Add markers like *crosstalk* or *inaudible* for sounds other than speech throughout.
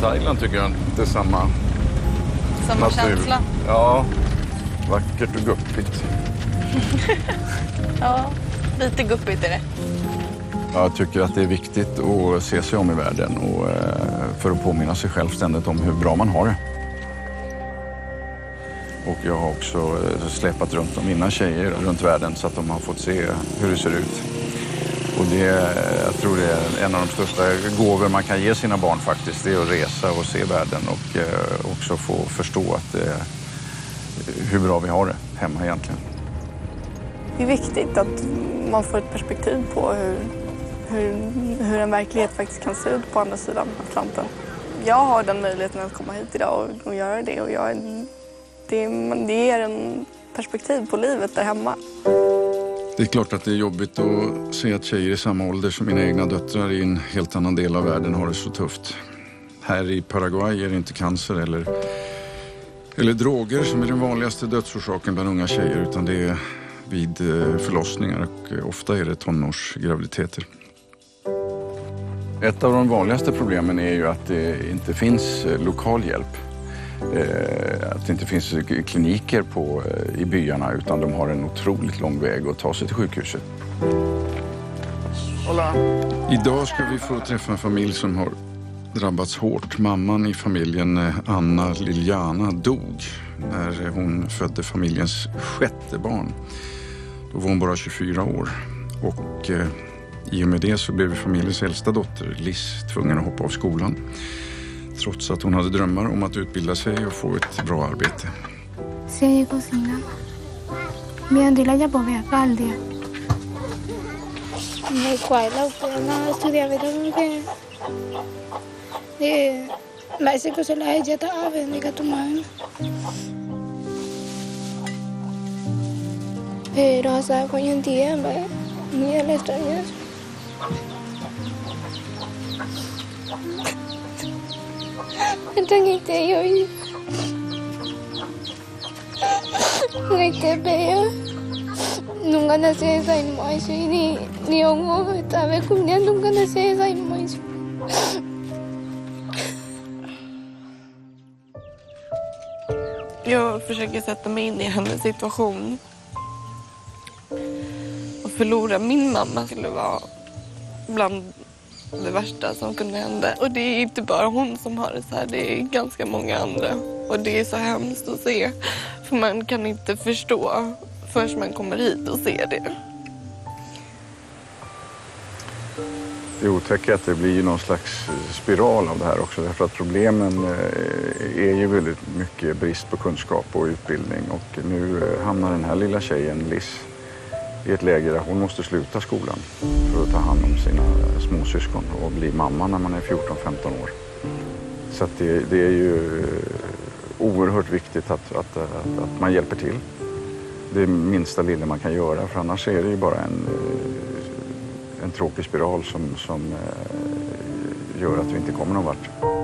Thailand tycker jag inte är samma Samma natur. känsla. Ja, vackert och guppigt. *laughs* Ja, lite guppigt är det. Jag tycker att det är viktigt att se sig om i världen och, eh, för att påminna sig själv ständigt om hur bra man har det. Och jag har också eh, släpat runt om mina tjejer runt världen så att de har fått se hur det ser ut. Och det, jag tror det är en av de största gåvor man kan ge sina barn faktiskt. Det är att resa och se världen och eh, också få förstå att eh, hur bra vi har det hemma egentligen. Det är viktigt att man får ett perspektiv på hur, hur, hur en verklighet faktiskt kan se ut på andra sidan Atlanten. Jag har den möjligheten att komma hit idag och, och göra det och jag, det, det ger en perspektiv på livet där hemma. Det är klart att det är jobbigt att se att tjejer i samma ålder som mina egna döttrar i en helt annan del av världen har det så tufft. Här i Paraguay är det inte cancer eller, eller droger som är den vanligaste dödsorsaken bland unga tjejer utan det är vid eh, förlossningar och eh, ofta är det tonårsgraviditeter. Ett av de vanligaste problemen är ju att det inte finns eh, lokal hjälp. Eh, Att det inte finns kliniker på, eh, i byarna utan de har en otroligt lång väg att ta sig till sjukhuset. Idag ska vi få träffa en familj som har drabbats hårt. Mamman i familjen, eh, Anna Liliana, dog när hon födde familjens sjätte barn. Då var hon bara 24 år. Och eh, i och med det så blev familjens äldsta dotter, Liz, tvungen att hoppa av skolan. Trots att hon hade drömmar om att utbilda sig och få ett bra arbete. Jag gick Mi andila ya por ver caldia. Me cuadra una estudiar porque de la ese que se la ella está a ver que tu mano. Pero hasta hoy en día me ni el extrañas. Entendiste yo. Ngai beyo. Nunca nace esa imagen ni ni hongo esta vez con nunca nace esa imagen. Jag försöker sätta mig in i hennes situation. Att förlora min mamma skulle vara bland det värsta som kunde hända. Och det är inte bara hon som har det så här, det är ganska många andra. Och det är så hemskt att se. För man kan inte förstå förrän man kommer hit och ser det. Det otäcka är att det blir någon slags eh, spiral av det här också. Därför att problemen eh, är ju väldigt mycket brist på kunskap och utbildning. Och nu eh, hamnar den här lilla tjejen, Liz, i ett läge där hon måste sluta skolan för att ta hand om sina småsyskon och bli mamma när man är 14-15 år. Så att det, det är ju oerhört viktigt att, att, att, att man hjälper till. Det minsta lilla man kan göra för annars är det ju bara en, en tråkig spiral som, som eh, gör att vi inte kommer någon vart.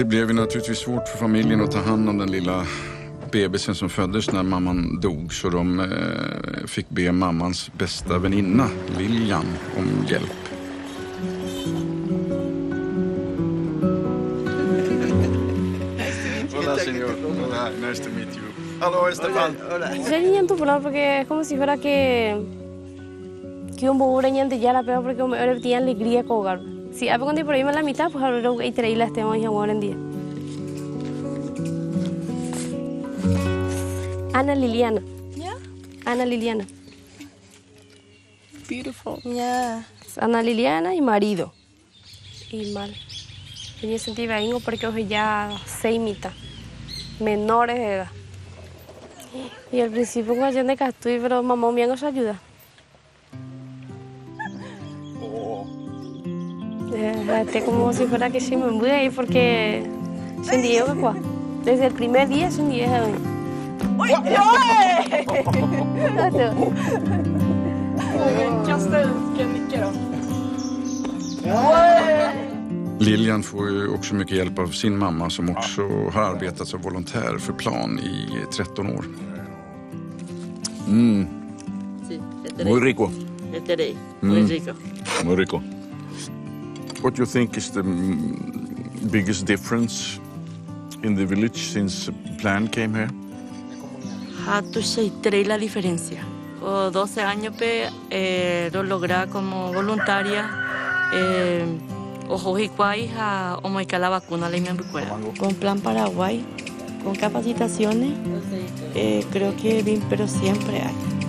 Det blev ju naturligtvis svårt för familjen att ta hand om den lilla bebisen som föddes när mamman dog så de eh, fick be mammans bästa väninna Lilian om hjälp. Hola, señor. Hola, nice to meet you. Hello, Estefan. Sería tu plan porque como si fuera que que un bobo reñente ya la pega porque ahora tiene alegría con hogar. Si hay cuando por ahí me la mitad, pues ahora hay traí la este hoy ahora en día. Ana Liliana. Yeah. Ana Liliana. Beautiful. Yeah. Ana Liliana y marido. Y mal. Tenía sentido ahí porque hoy ya seis mitad. Menores de edad. Y al principio cuando yo de estoy, pero mamá me nos ayuda. Este como si fuera que sí me voy ahí porque sin Diego quoi. Desde el primer día sin Diego. Kasta ut, kan nicka då. Lilian får ju också mycket hjälp av sin mamma som också har arbetat som volontär för Plan i 13 år. Mm. Muy rico. Muy rico. Muy rico. What do you think is the mm, biggest difference in the village since Plan came here? Hatu Sheitrei la diferencia. O 12 años pe eh, lo logra como voluntaria. Eh, Ojo Hicuay a la vacuna la Con Plan Paraguay, con capacitaciones, eh, creo que bien, pero siempre hay.